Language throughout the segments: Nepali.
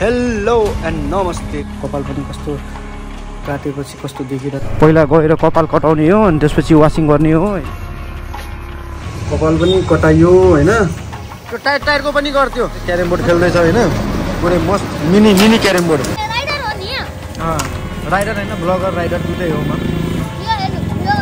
हेलो एन्ड नमस्ते कपाल पनि कस्तो काटेपछि कस्तो देखिरहेको पहिला गएर कपाल कटाउने हो अनि त्यसपछि वासिङ गर्ने हो। कपाल पनि कटाइयो होइन? त्यो टायर टायरको पनि गर्थ्यो। क्यारम बोर्ड खेल्दैछ होइन? पुरै मस्त mini mini carrom board. Rider हो नि? यहाँ राइडर होइन ब्लगर राइडर दुइटै हो म। यो हेर्नु यो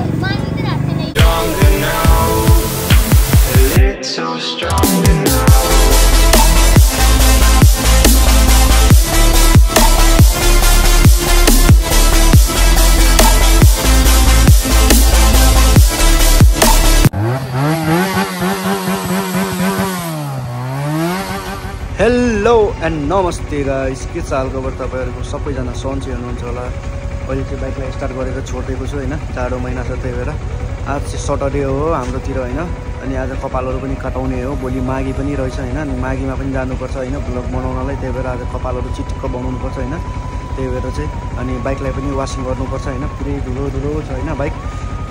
हेलो एन्ड नमस्ते गाइस के छ हालखबर तपाईँहरूको सबैजना सन्चै हुनुहुन्छ होला? अहिले चाहिँ बाइकलाई स्टार्ट गरेर छोडिदिएको छु होइन? चाँडो महिना छ त्यही भएर। आज चाहिँ सटरडे हो हाम्रोतिर होइन? अनि आज कपालहरू पनि कटाउने हो भोलि माघी पनि रहेछ होइन? अनि माघीमा पनि जानुपर्छ होइन? भ्लग बनाउनलाई त्यही भएर आज कपालहरू चिटिक्क बनाउनुपर्छ होइन? त्यही भएर चाहिँ अनि बाइकलाई पनि वासिङ गर्नुपर्छ होइन? पुरै धुलो धुलो छ होइन बाइक?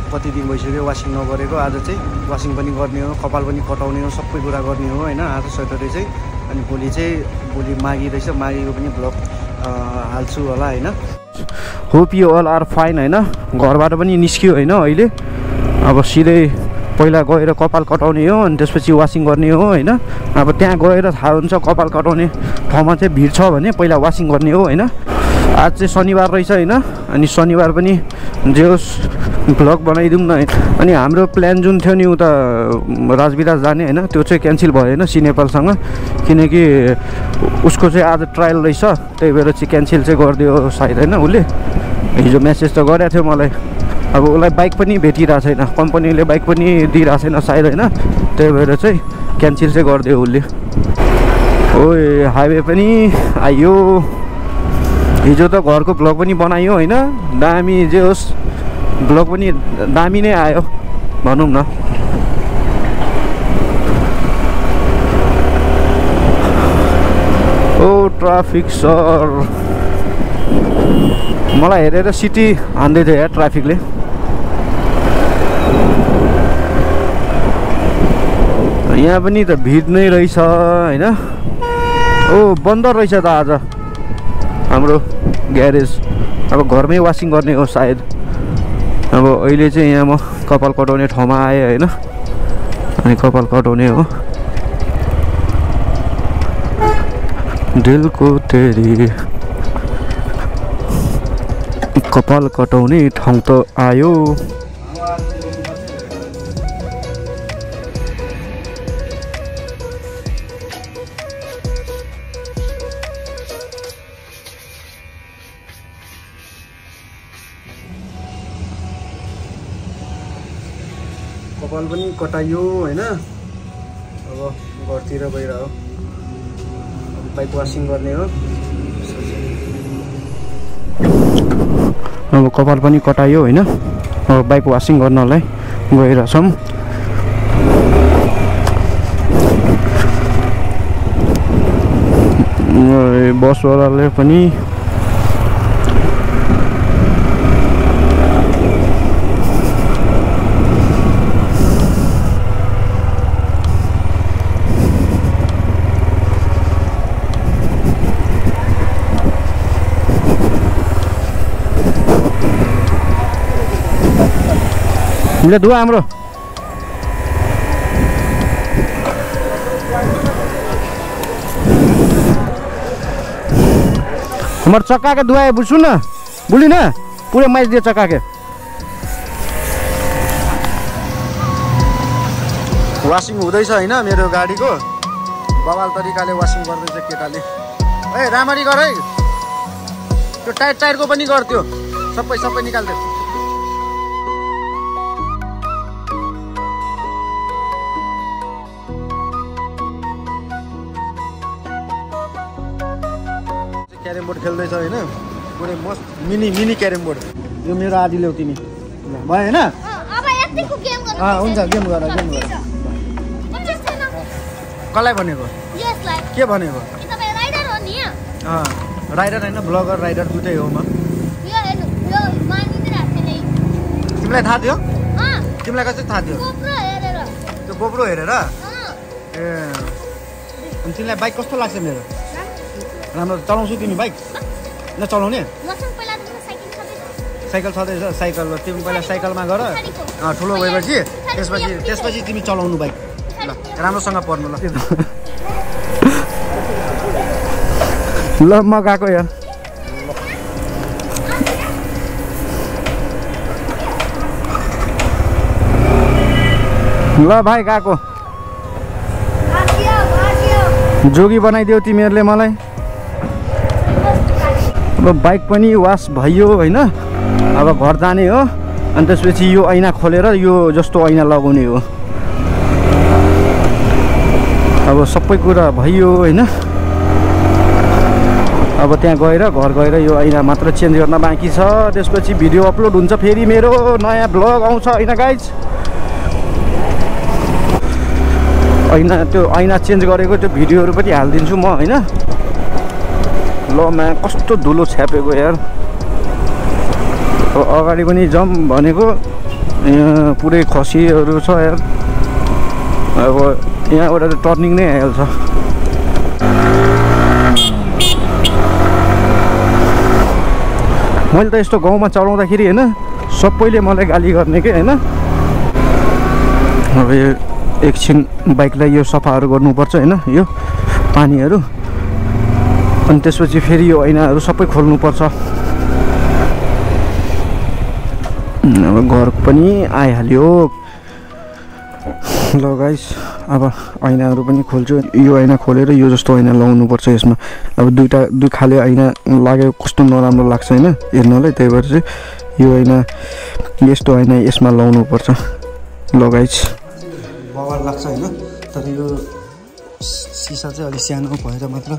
कति दिन भइसक्यो वासिङ नगरेको। आज चाहिँ वासिङ पनि गर्ने हो कपाल पनि कटाउने हो सबै कुरा गर्ने हो होइन? आज सटरडे चाहिँ अनि भोलि चाहिँ भोलि माघी रहेछ माघीको पनि ब्लग हाल्छु होला होइन? Hope you all are fine होइन? घरबाट पनि निस्क्यो होइन अहिले? अब सिधै पहिला गएर कपाल कटाउने हो अनि त्यसपछि वासिङ गर्ने हो होइन? अब त्यहाँ गएर थाहा हुन्छ कपाल कटाउने ठाउँमा चाहिँ भिड छ भने पहिला वासिङ गर्ने हो होइन? आज चाहिँ शनिबार रहेछ होइन? अनि शनिबार पनि जे होस् भ्लग बनाइदिउँ न अनि हाम्रो प्लान जुन थियो नि उता राजविराज जाने होइन त्यो चाहिँ क्यान्सल भयो होइन सी नेपालसँग किनकि उसको चाहिँ आज ट्रायल रहेछ त्यही भएर चाहिँ क्यान्सल चाहिँ गरिदियो सायद होइन उसले। हिजो मेसेज त गरेको थियो मलाई। अब उसलाई बाइक पनि भेटिरहेको छैन कम्पनीले बाइक पनि दिइरहेको छैन सायद होइन। त्यही भएर चाहिँ क्यान्सल चाहिँ गरिदियो उसले। ओए हाइवे पनि आइयो। हिजो त घरको भ्लग पनि बनायो होइन। दामी जे होस्। भ्लग पनि दामी नै आयो। भनौँ न। ओ ट्राफिक सर। मलाई हेरेर सिटी हान्दै थियो यार ट्राफिकले? यहाँ पनि त भिड नै रहेछ होइन? ओ बन्द रहेछ त आज। हाम्रो ग्यारेज। अब घरमै वासिङ गर्ने हो सायद। अब अहिले चाहिँ यहाँ म कपाल कटाउने ठाउँमा आएँ होइन। अनि कपाल कटाउने हो। दिलको तेरी। कपाल कटाउने ठाउँ त आयो। कपाल पनि कटाइयो होइन? अब घरतिर गइरह बाइक वासिङ गर्ने हो। अब कपाल पनि कटायो होइन? अब बाइक वासिङ गर्नलाई गइरहेछौँ बसवालाले पनि ले धुवा हाम्रो। हमारे चक्का के धुआ है बुझ्छु न? बुझली न पुरै मैच दियो चक्का। के वासिङ हुँदैछ होइन मेरो गाडीको। बवाल तरिकाले वासिङ गर्दैछ केटाले। ए राम्ररी गर है। त्यो टायर टायरको पनि गर्थ्यो सबै सबै निकाल्थ्यो क्यारम बोर्ड खेल्दैछ होइन? पुरै मस्त मिनी मिनी क्यारम बोर्ड। यो मेरो आधी ल्याउ तिमी। भयो होइन? हुन्छ, गेम गर, गेम गर। कसलाई भनेको? के भनेको? राइडर होइन ब्लगर राइडर दुइटै हो म। तिमीलाई थाहा थियो? तिमीलाई कसरी थाहा थियो? त्यो गोप्रो हेरेर? ए अनि तिमीलाई बाइक कस्तो लाग्छ मेरो? राम्रो चलाउँछु तिमी बाइक? न चलाउने? मसँग पहिला त म साइकल छँदैछ साइकल तिमी पहिला साइकलमा गर। ठुलो भएपछि त्यसपछि त्यसपछि तिमी चलाउनु बाइक। ल राम्रोसँग पर्नु ल। ल म गएको यार ल भाइ गएको। जोगी बनाइदियो तिमीहरूले मलाई। अब बाइक पनि वास भयो होइन। अब घर जाने हो अनि त्यसपछि यो ऐना खोलेर यो जस्तो ऐना लगाउने हो। अब सबै कुरा भयो होइन। अब त्यहाँ गएर घर गएर यो ऐना मात्र चेन्ज गर्न बाँकी छ। त्यसपछि भिडियो अपलोड हुन्छ फेरि मेरो नयाँ ब्लग आउँछ होइन गाइज ऐना त्यो ऐना चेन्ज गरेको त्यो भिडियोहरू पनि हालिदिन्छु म होइन। ल मा कस्तो धुलो छ्यापेको यार। अगाडि पनि जाउँ भनेको। पुरै खसीहरू छ यार। अब यहाँबाट त टर्निङ नै आइहाल्छ। मैले त यस्तो गाउँमा चलाउँदाखेरि होइन सबैले मलाई गाली गर्ने के होइन? अब यो एकछिन बाइकलाई यो सफाहरू गर्नुपर्छ होइन? यो पानीहरू। अनि त्यसपछि फेरि यो ऐनाहरू सबै खोल्नुपर्छ। अब घर पनि आइहाल्यो। ल गाइस अब ऐनाहरू पनि खोल्छु। यो ऐना खोलेर यो जस्तो ऐना लगाउनुपर्छ यसमा। अब दुइटा दुई खाले ऐना लाग्यो कस्तो नराम्रो लाग्छ होइन हेर्नलाई त्यही भएर चाहिँ यो ऐना यस्तो ऐना यसमा लगाउनुपर्छ ल गाइस लाग्छ होइन तर यो सिसा चाहिँ अलिक सानो भएर मात्र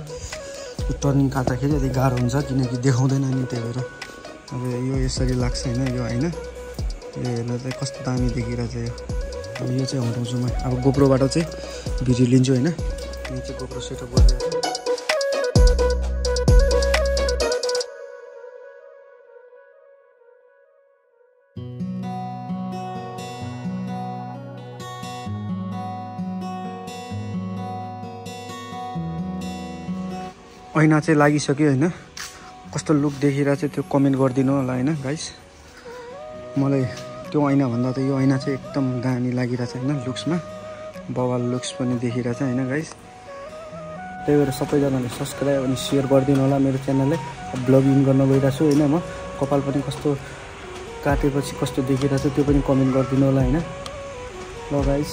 यो टर्निङ काट्दाखेरि अलिक गाह्रो हुन्छ किनकि देखाउँदैन नि त्यही भएर। अब यो यसरी लाग्छ होइन यो होइन। यो हेर्न चाहिँ कस्तो दामी देखिरहेछ यो। अब यो चाहिँ हटाउँछु म। अब गोप्रोबाट चाहिँ भिडियो लिन्छु होइन। यो चाहिँ गोप्रो सेटअप गरिरहेको ऐना चाहिँ लागिसक्यो होइन। कस्तो लुक देखिरहेको छ त्यो कमेन्ट गरिदिनु होला होइन गाइस मलाई त्यो ऐनाभन्दा त यो ऐना चाहिँ एकदम दामी लागिरहेछ होइन लुक्समा बवाल लुक्स पनि देखिरहेछ होइन गाइस त्यही भएर सबैजनाले सब्सक्राइब अनि सेयर गरिदिनु होला मेरो च्यानललाई ब्लगिङ गर्न गइरहेको छु होइन म। कपाल पनि कस्तो काटेपछि कस्तो देखिरहेछ त्यो पनि कमेन्ट गरिदिनु होला होइन। ल गाइस